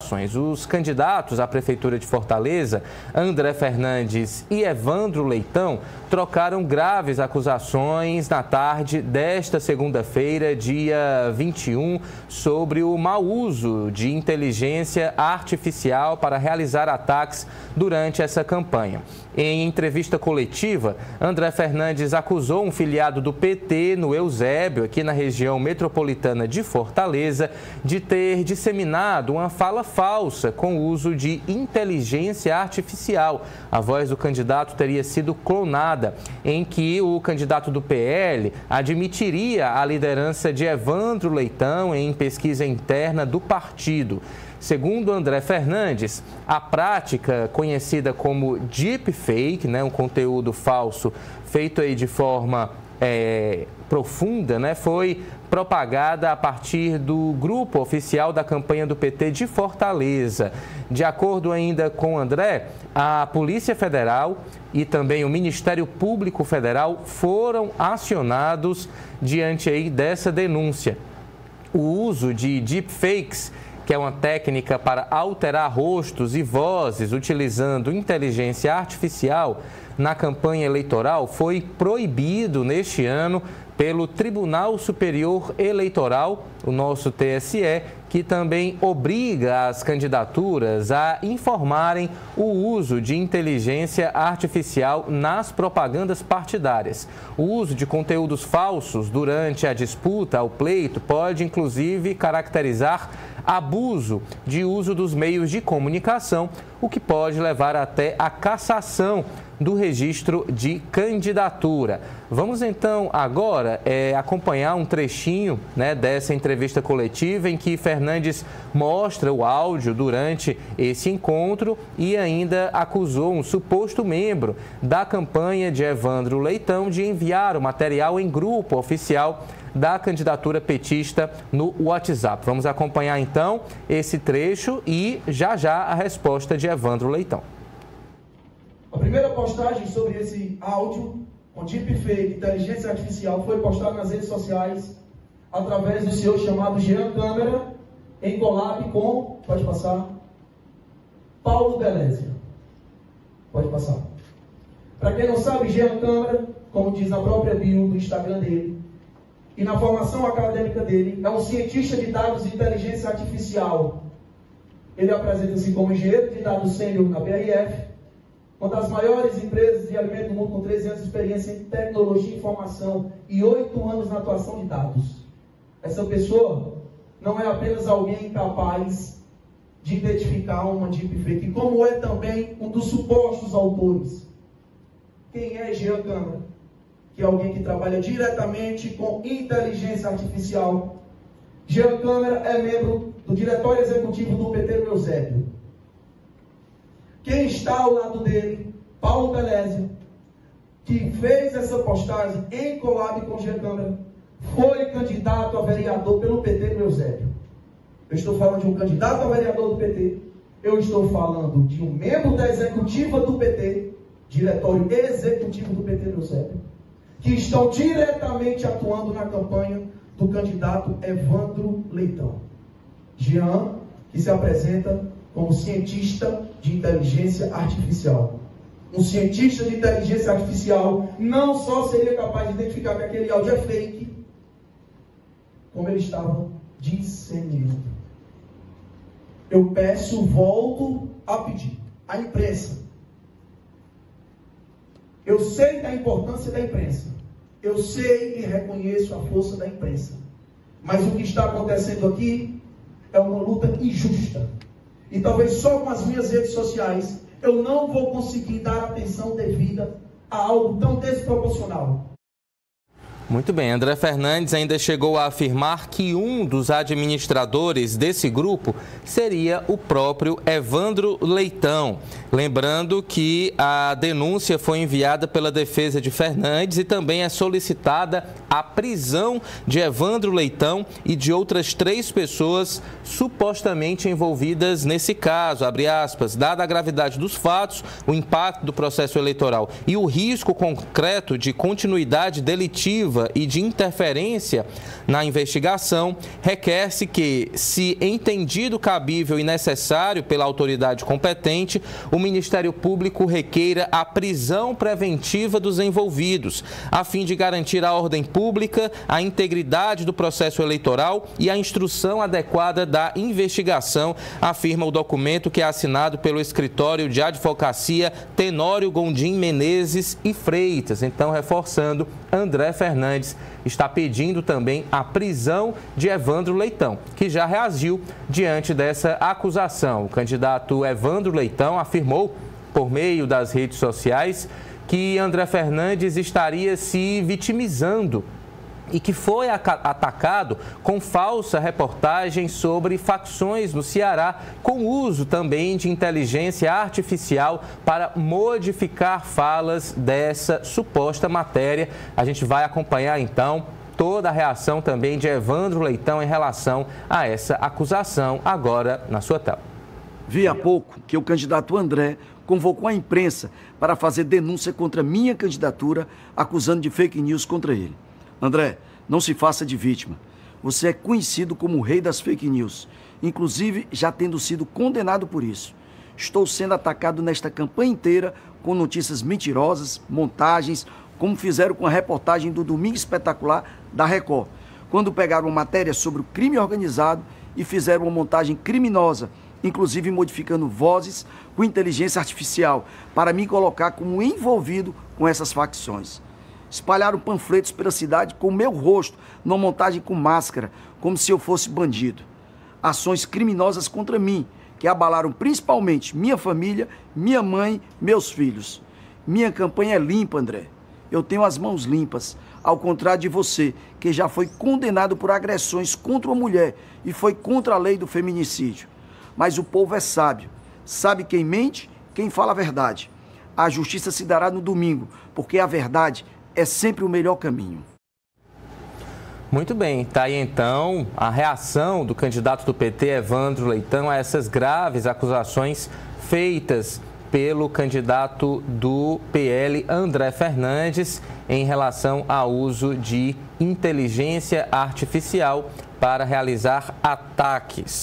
Os candidatos à Prefeitura de Fortaleza, André Fernandes e Evandro Leitão, trocaram graves acusações na tarde desta segunda-feira, dia 21, sobre o mau uso de inteligência artificial para realizar ataques durante essa campanha. Em entrevista coletiva, André Fernandes acusou um filiado do PT no Eusébio, aqui na região metropolitana de Fortaleza, de ter disseminado uma fala falsa com o uso de inteligência artificial. A voz do candidato teria sido clonada, em que o candidato do PL admitiria a liderança de Evandro Leitão em pesquisa interna do partido. Segundo André Fernandes, a prática conhecida como deepfake, né, um conteúdo falso feito aí de forma é, profunda, né, foi propagada a partir do grupo oficial da campanha do PT de Fortaleza. De acordo ainda com André, a Polícia Federal e também o Ministério Público Federal foram acionados diante aí dessa denúncia. O uso de deepfakes que é uma técnica para alterar rostos e vozes utilizando inteligência artificial na campanha eleitoral, foi proibido neste ano pelo Tribunal Superior Eleitoral, o nosso TSE, que também obriga as candidaturas a informarem o uso de inteligência artificial nas propagandas partidárias. O uso de conteúdos falsos durante a disputa ao pleito pode, inclusive, caracterizar abuso de uso dos meios de comunicação, o que pode levar até a cassação do registro de candidatura. Vamos então agora é, acompanhar um trechinho né, dessa entrevista coletiva em que Fernandes mostra o áudio durante esse encontro e ainda acusou um suposto membro da campanha de Evandro Leitão de enviar o material em grupo oficial da candidatura petista no WhatsApp. Vamos acompanhar então esse trecho e já já a resposta de Evandro Leitão. A primeira postagem sobre esse áudio com deepfake, inteligência artificial, foi postada nas redes sociais através do seu chamado Jean Câmara, em collab com, pode passar, Paulo Belésia. Pode passar. Para quem não sabe, Jean Câmara, como diz na própria bio do Instagram dele, e na formação acadêmica dele, é um cientista de dados e inteligência artificial. Ele apresenta-se como engenheiro de dados sênior na BRF, uma das maiores empresas de alimento do mundo com 13 anos de experiência em tecnologia e informação e 8 anos na atuação de dados. Essa pessoa não é apenas alguém capaz de identificar uma deepfake, como é também um dos supostos autores. Quem é Jean Câmara? Que é alguém que trabalha diretamente com inteligência artificial. Jean Câmara é membro do diretório executivo do PT no Eusébio. Está ao lado dele? Paulo Belésio, que fez essa postagem em collab com Jean Câmara, foi candidato a vereador pelo PT no Eusébio. Eu estou falando de um candidato a vereador do PT. Eu estou falando de um membro da executiva do PT, diretório executivo do PT no Eusébio, que estão diretamente atuando na campanha do candidato Evandro Leitão. Jean, que se apresenta como cientista de inteligência artificial. Um cientista de inteligência artificial não só seria capaz de identificar que aquele áudio é fake, como ele estava disseminando. Eu peço, volto a pedir, a imprensa. Eu sei da importância da imprensa. Eu sei e reconheço a força da imprensa. Mas o que está acontecendo aqui é uma luta injusta e talvez só com as minhas redes sociais eu não vou conseguir dar atenção devida a algo tão desproporcional. Muito bem, André Fernandes ainda chegou a afirmar que um dos administradores desse grupo seria o próprio Evandro Leitão. Lembrando que a denúncia foi enviada pela defesa de Fernandes e também é solicitada a prisão de Evandro Leitão e de outras três pessoas supostamente envolvidas nesse caso. Aspas, dada a gravidade dos fatos, o impacto do processo eleitoral e o risco concreto de continuidade delitiva e de interferência na investigação, requer-se que, se entendido cabível e necessário pela autoridade competente, o Ministério Público requeira a prisão preventiva dos envolvidos, a fim de garantir a ordem pública, a integridade do processo eleitoral e a instrução adequada da investigação, afirma o documento que é assinado pelo escritório de advocacia Tenório Gondim Menezes e Freitas. Então, reforçando, André Fernandes está pedindo também a prisão de Evandro Leitão, que já reagiu diante dessa acusação. O candidato Evandro Leitão afirmou, por meio das redes sociais, que André Fernandes estaria se vitimizando e que foi atacado com falsa reportagem sobre facções no Ceará, com uso também de inteligência artificial para modificar falas dessa suposta matéria. A gente vai acompanhar então toda a reação também de Evandro Leitão em relação a essa acusação agora na sua tela. Vi há pouco que o candidato André convocou a imprensa para fazer denúncia contra minha candidatura, acusando de fake news contra ele. André, não se faça de vítima. Você é conhecido como o rei das fake news, inclusive já tendo sido condenado por isso. Estou sendo atacado nesta campanha inteira com notícias mentirosas, montagens, como fizeram com a reportagem do Domingo Espetacular da Record, quando pegaram matéria sobre o crime organizado e fizeram uma montagem criminosa, inclusive modificando vozes com inteligência artificial, para me colocar como envolvido com essas facções. Espalharam panfletos pela cidade com meu rosto, numa montagem com máscara, como se eu fosse bandido. Ações criminosas contra mim, que abalaram principalmente minha família, minha mãe, meus filhos. Minha campanha é limpa, André. Eu tenho as mãos limpas, ao contrário de você, que já foi condenado por agressões contra uma mulher e foi contra a lei do feminicídio. Mas o povo é sábio, sabe quem mente, quem fala a verdade. A justiça se dará no domingo, porque a verdade é sempre o melhor caminho. Muito bem, tá aí então a reação do candidato do PT, Evandro Leitão, a essas graves acusações feitas pelo candidato do PL, André Fernandes, em relação ao uso de inteligência artificial para realizar ataques.